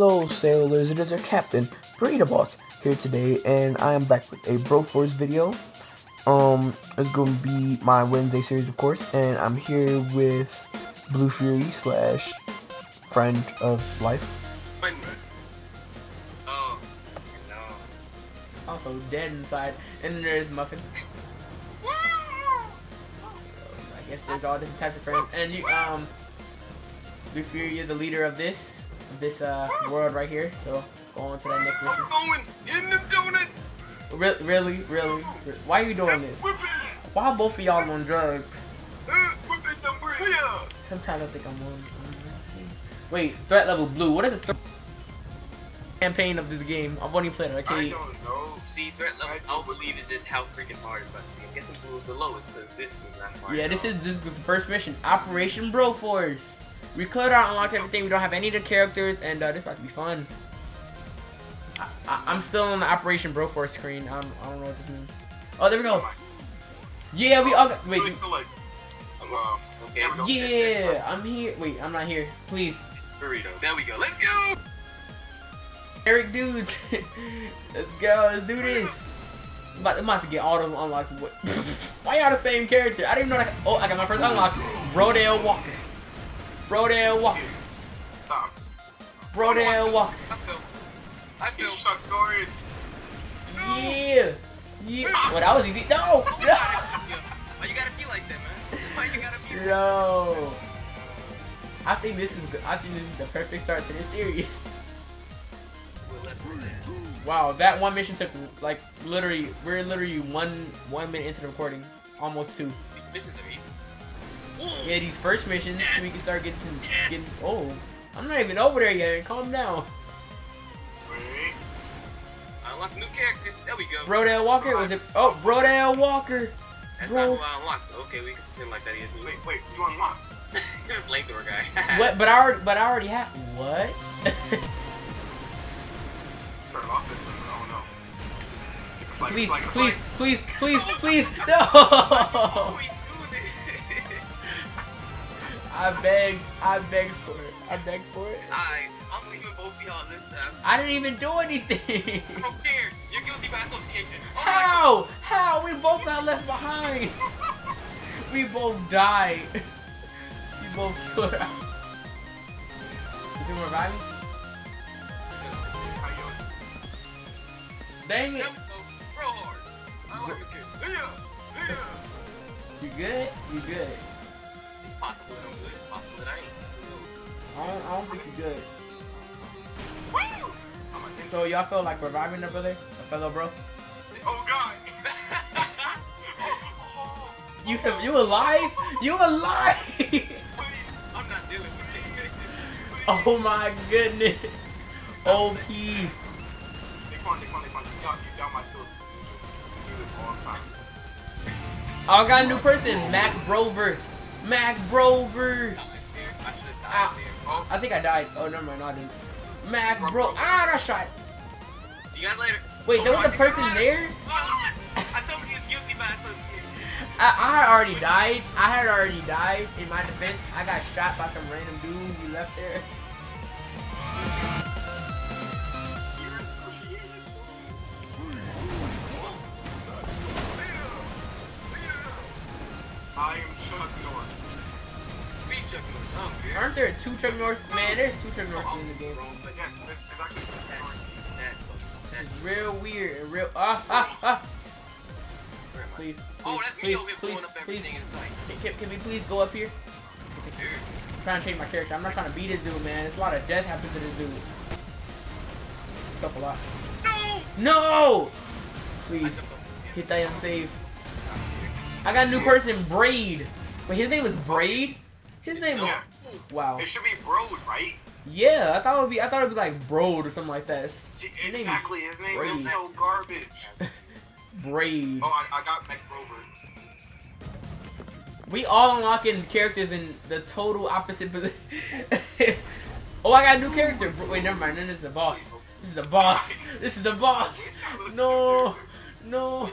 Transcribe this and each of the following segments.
Hello sailors, it is your captain, Burrito Boss, here today, and I am back with a Broforce video. Um, it's going to be my Wednesday series, of course, and I'm here with Blue Fury slash friend of life. Oh, no. Also dead inside, and there's Muffin. I guess there's all different types of friends, and you um, Blue Fury is the leader of this this uh world right here. So go on to that next mission. I'm going in the donuts. Re really, really, why are you doing this? Whip it. Why both of y'all on drugs? Whip it the bridge. Sometimes I think I'm on. Wait, threat level blue. What is the campaign of this game? I've only played I don't know. See, threat level, I'll believe it's just how freaking hard it's about to be. I'm guessing blue is the lowest because this is not hard. Yeah, this is this was the first mission, Operation Broforce. We cleared out, unlocked everything. We don't have any of the characters, and uh, this about to be fun. I, I'm still on the Operation Broforce screen. I'm, I don't know what this means. Oh, there we go. Yeah, we all got. Wait, Click. Um, okay. There we go. yeah, I'm here. Wait, I'm not here. Please, Burrito. There we go. Let's go. Eric dudes. let's go. Let's do this. I'm about, I'm about to get all those unlocks. What- Why y'all the same character? I didn't even know that. Oh, I got my first unlock. Brodell Walker. Brodell Walker. Stop. Brodell Walker. I feel. I feel. It's Chuck Norris. Yeah. Yeah. Well, that was easy. No. No. Why you gotta be like that, man? Why you gotta be? No. I think this is good. I think this is the perfect start to this series. Wow, that one mission took like literally we're literally one one minute into the recording, almost two. Missions are. Yeah, these first missions we can start getting getting. Oh, I'm not even over there yet. Calm down. Wait. I unlocked a new character. There we go. Brodell Walker was it? Oh, Brodell Walker. That's bro. not who I unlocked. Okay, we can pretend like that is me. Wait, wait, you unlocked? Flamethrower guy. What? But I already, but I already have. What? Start off this thing, oh no. It's like, please, it's like, it's please, please, please, please, no! We do this. I beg, I beg for it. I beg for it. I, I'm leaving both of y'all this time. I didn't even do anything. I don't care. You're guilty by association. Oh How? How? We both got left behind. We both died. We both put out. You think we're reviving? how you- Dang it. we. Real hard. I like it. Yeah. Yeah. You good? You good? It's possible that I'm good. It's possible that I ain't. I don't, I don't think you're good. Woo! So y'all feel like reviving the brother? A fellow bro? oh god! You you alive? You alive? I'm not dealing with it. oh my goodness. OP. they fun, they fun, they fun. Y'all, you got my skills. Do this all the time. I got a new person. Mac Brover. Mac Brover. I. I should have Ah. there. Oh, I think I died. Oh, never mind. No, I didn't. Mac Bro. Ah, I got shot. See you guys later. Wait, there Oh was a person there? Ah! I told you he was guilty by association. I, I had already died. I had already died. In my defense, I got shot by some random dude you left there. I am Chuck Norris. Be Chuck Norris. I don't care. Aren't there two Chuck Norris? Man, there's two Chuck Norris in the game. Yeah, there's there's actually Chuck Norris. That's. That's It's real weird and real. Ah, ah, ah. where am I? Please, please, Oh, that's me please, over here please, blowing up please. in sight. Can, can, can we please go up here? Dude. I'm trying to change my character. I'm not trying to beat this dude, man. It's a lot of death happens to this dude. It's up a lot. No! No! Please, took a- hit that unsave. I got a new person, Brade. Wait, his name was Brade? His name was. Yeah, Wow. it should be Broad, right? Yeah, I thought it would be. I thought it would be like Broad or something like that. See, exactly, his name Brady. is so garbage. Brade. Oh, I, I got Mac We all unlocking characters in the total opposite position. oh, I got a new character. Wait, never mind. Then this is a boss. This is a boss. This is a boss. No, no,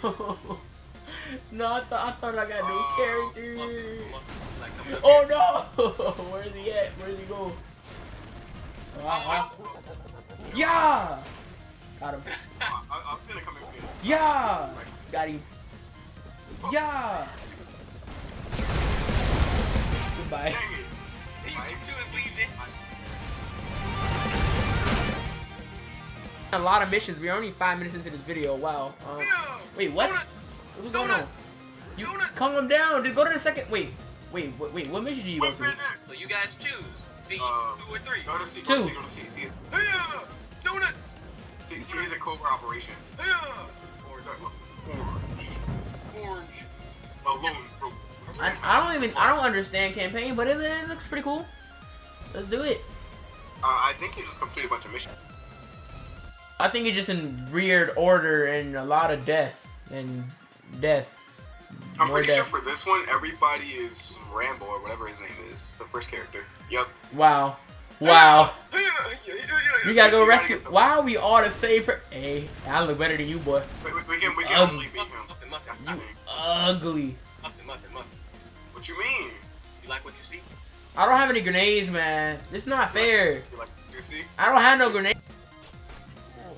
no. I thought I thought I got a new Oh, character. Like, I'm Oh no! Where's he at? Where's he go? Oh, I, Yeah! Got him. I, I, I'm gonna come in for. Yeah! Got him. Yeah! Goodbye. Dang it. You Nice. can do it, leave it. A lot of missions. We're only five minutes into this video. Wow. Um, wait, what? Donuts. What's going on? Donuts. You Donuts. calm down. Dude, go to the second. Wait, wait, wait, wait. What mission do you go to? wait, wait. So you guys choose. C, Uh, two or three. Go to C, go to Two. C, go to C. C is, Yeah. Donuts. C, C is a covert operation. Yeah. Orange. Orange. Alone, bro. I, I don't even I don't understand campaign, but it, it looks pretty cool. Let's do it. Uh, I think you just completed a bunch of missions. I think it's just in weird order and a lot of death and death. I'm More pretty sure for this one, everybody is Rambo or whatever his name is, the first character. Yep. Wow. Wow. We gotta go You gotta rescue. get Why are we all the same? Per- hey, I look better than you, boy. We, we, we can, we can only beat him. Muffin, muffin, You ugly. muffin, muffin, muffin. What you mean? You like what you see? I don't have any grenades, man. It's not fair. You like, you see? I don't have no grenades.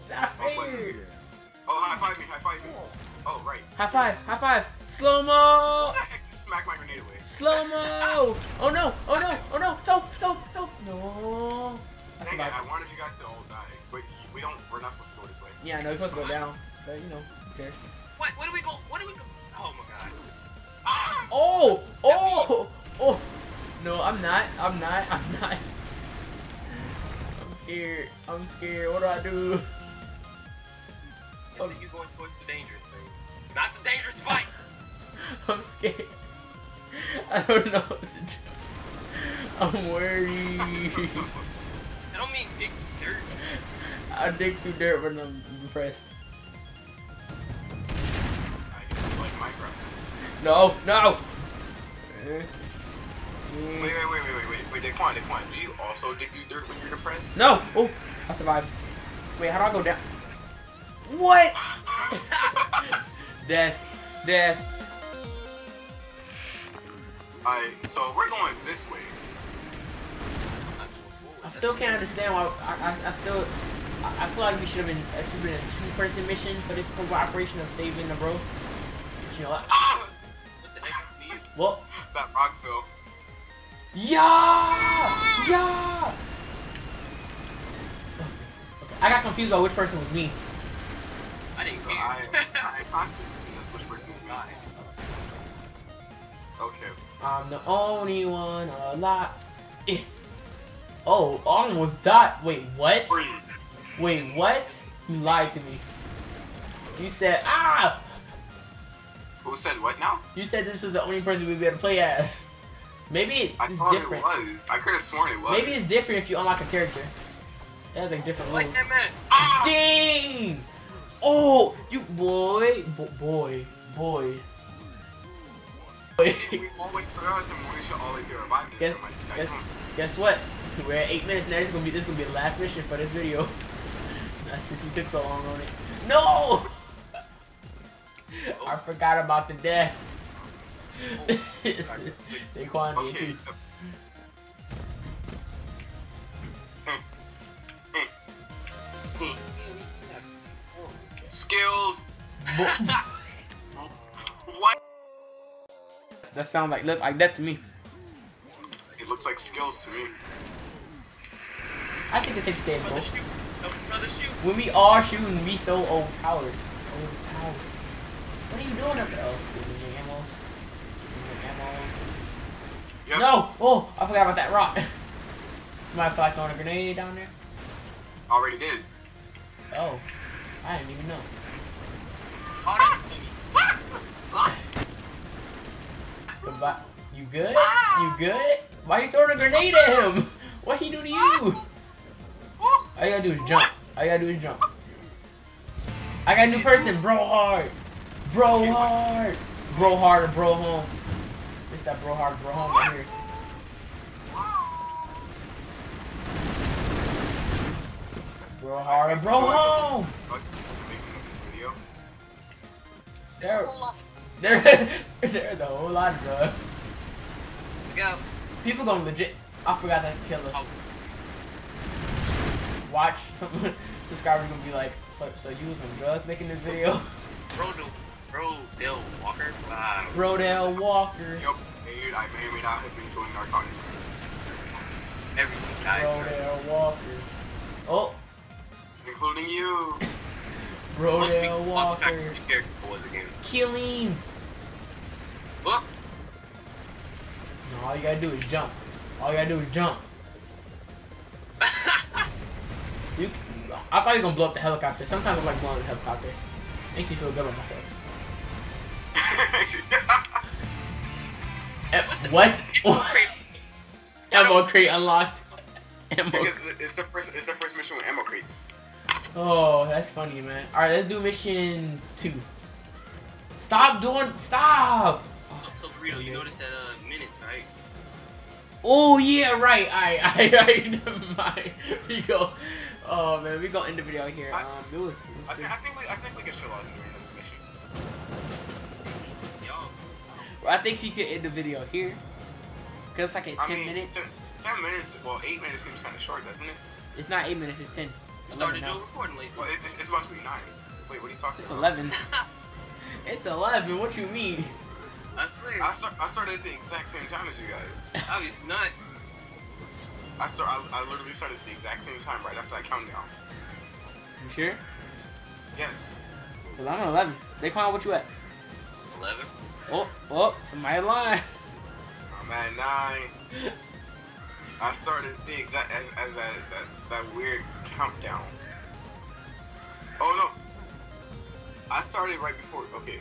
Not Oh, but- fair. Oh, high five me, high five me. Oh, right. High five, high five. Slow mo. What the heck? Smack my grenade away. Slow mo. Oh no, oh no, oh no. Help, help, help. No. I Dang it. I wanted you guys to all die. But we don't, we're not supposed to go this way. Yeah, no, know you're supposed to go down. But you know, who cares? What? Where do we go? Where do we go? Oh my god. Ah! Oh! Oh! Oh! No, I'm not. I'm not. I'm not. I'm scared. I'm scared. What do I do? Not the dangerous fights! I'm scared. I don't know what to do. I'm worried. I don't mean dig dirt. I dig through dirt when I'm depressed. I guess you like Minecraft. No, no! Eh. Wait, wait, wait, wait, wait, wait, wait, Daquan, Daquan, do you also dig through dirt when you're depressed? No! Oh! I survived. Wait, how do I go down? What? Death. Death. Alright, so we're going this way. I still can't understand why. I, I, I still. I, I feel like we should have been. It should have been a two-person mission for this cooperation of saving the bro. But you know what? Ah! What the heck is you? Well, That rock fell. yeah, yeah. I got confused about which person was me. I didn't So care. I, I constantly possess which person's me. Okay. I'm the only one alive. Eh. Oh, almost died. Wait, what? Wait, what? You lied to me. You said ah. Who said what now? You said this was the only person we'd be able to play as. Maybe I it's thought different. it was. I could have sworn it was. Maybe it's different if you unlock a character. It has like different Where's rules. that man? Ah! Dang! Oh, you boy, bo- boy, boy. Boy. We always progress and we should always get revived. Guess, This time, I- I guess, guess what? We're at eight minutes now. This is gonna be this is gonna be the last mission for this video. That's since we took so long on it. No! I forgot about the death. Oh, Daquan did Okay. Skills. What? That sound like look like that to me. It looks like skills to me. I think it's safe to say Brother, both. shoot. Shoot. When we are shooting, we so overpowered. Overpowered. What are you doing up there? Oh, giving me ammo. Giving me ammo. Yep. No! Oh, I forgot about that rock. Somebody feel like throwing a grenade down there? Already did. Oh, I didn't even know. You good? You good? Why are you throwing a grenade at him? What he do to you? All you gotta do is jump. All you gotta do is jump. I got a new person, bro hard. Bro hard. Bro hard or bro home. It's that bro hard, bro home right here. Bro hard or bro home. There, there, there's a whole lot of drugs. Go. People gonna legit. I forgot that kill us. Oh. Watch some. subscribers gonna be like, so, so you was on drugs making this video? Rodell, Rodell Walker. Wow. Rodell Walker. Yup, and I may or may not have been doing narcotics. Everything, guys. Rodell Walker. Oh, Including you. Once we Rodell walk back Walker. to character was again. Killing. Look. No, all you gotta do is jump. All you gotta do is jump. You, I thought you were gonna blow up the helicopter. Sometimes I like blowing up the helicopter. Makes me feel good about myself. Eh, what? Ammo crate unlocked. Ammo. because it's the first, it's the first mission with ammo crates. Oh, that's funny, man. All right, let's do mission two. Stop doing. Stop. Oh, so Burrito, you noticed that uh minutes, right? Oh yeah, right. Alright, alright, alright. Never mind. We go. Oh man, we go end the video here. I- Um, it was. I, think I think we, I think we can show out during the mission. Y'all. I think he could end the video here. Cause it's like at I ten mean, minutes. Ten minutes. Well, eight minutes seems kind of short, doesn't it? It's not eight minutes. It's ten. Started 11 now. Joe recording late. Well, it, it's, it's about to be nine. Wait, what are you talking about? It's about? eleven. It's eleven. What you mean? I swear. I, start, I started at the exact same time as you guys. Obviously not. I start. I, I literally started at the exact same time right after that countdown. You sure? Yes. Cause I'm at eleven. They call what you at? Eleven. Oh, oh, somebody lying. I'm at nine. I started the exact as as that that, that weird countdown. Oh no. I started right before. Okay.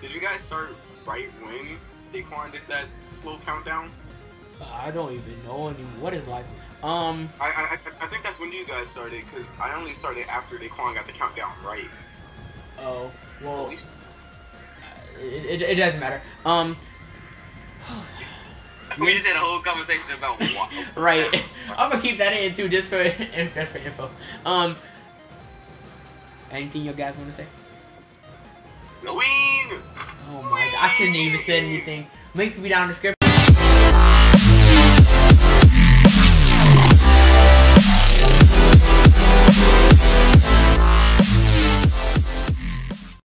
Did you guys start right when Daquan did that slow countdown? I don't even know anymore. What is life? Um, I I, I I think that's when you guys started because I only started after Daquan got the countdown right. oh, well, it, it, it doesn't matter. Um, We just had a whole conversation about what. right. I'm gonna keep that in too, just for just for info. Um, anything you guys want to say? Wing. Oh my god, I shouldn't even said anything. Links will be down in the description.